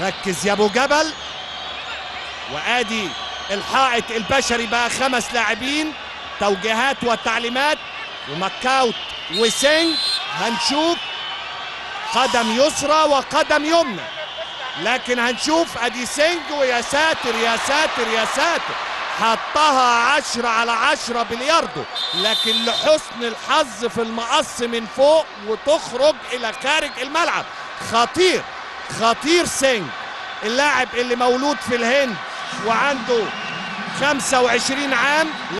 ركز يا أبو جبل. وآدي الحائط البشري بقى خمس لاعبين توجيهات وتعليمات. ومكاوت وسينج هنشوف قدم يسرى وقدم يمنى. لكن هنشوف آدي سينج ويا ساتر يا ساتر يا ساتر. حطها عشرة على عشرة بلياردو. لكن لحسن الحظ في المقص من فوق وتخرج إلى خارج الملعب. خطير. خطير سينج. اللاعب اللي مولود في الهند وعنده 25 عام.